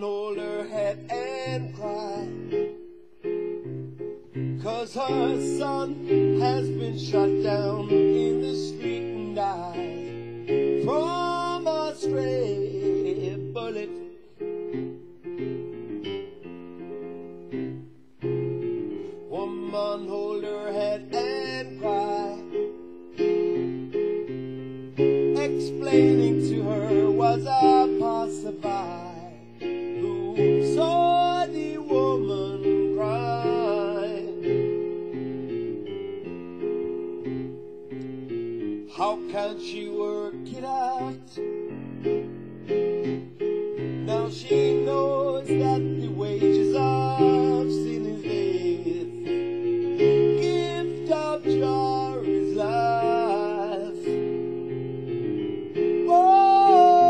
Hold her head and cry. Cause her son has been shot down in the street How can she work it out? Now she knows that the wages of sin is death. Gift of joy is life. Oh,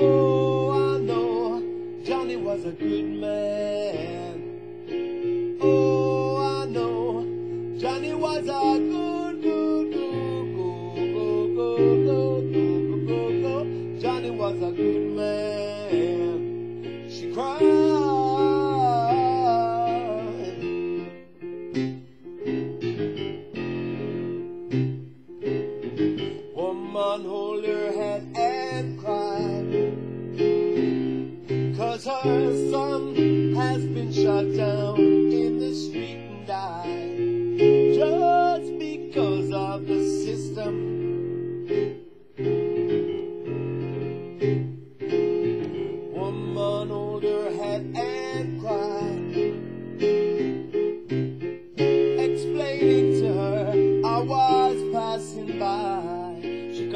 oh, I know Johnny was a good man. Cause her son has been shot down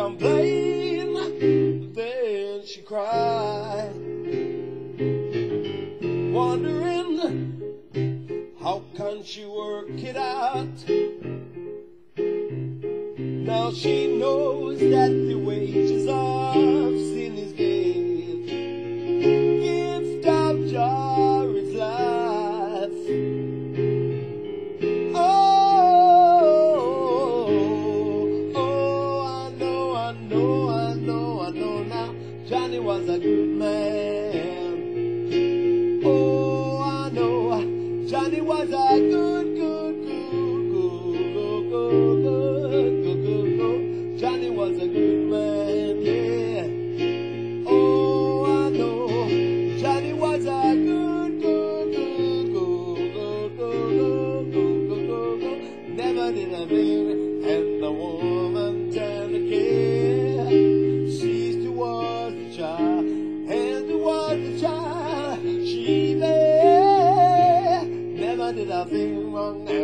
She complained, then she cried. Wondering how can she work it out? Now she knows that the wages of good man. Oh, I know Johnny was a good, good, good, good, good, good, good, good, good. Johnny was a good man, yeah. Oh, I know Johnny was a good, good, good, good, good, good, good, good, good, good. Never did I mean nothing wrong